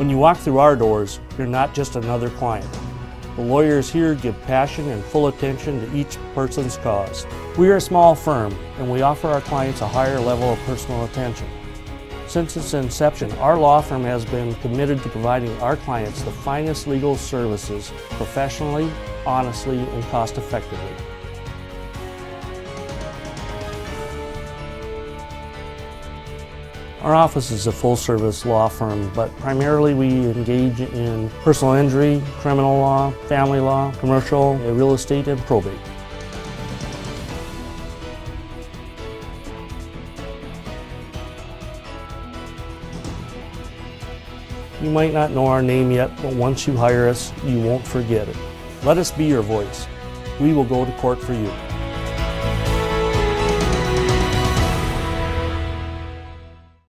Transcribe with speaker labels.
Speaker 1: When you walk through our doors, you're not just another client. The lawyers here give passion and full attention to each person's cause. We are a small firm and we offer our clients a higher level of personal attention. Since its inception, our law firm has been committed to providing our clients the finest legal services professionally, honestly, and cost effectively. Our office is a full service law firm, but primarily we engage in personal injury, criminal law, family law, commercial, real estate, and probate. You might not know our name yet, but once you hire us, you won't forget it. Let us be your voice. We will go to court for you.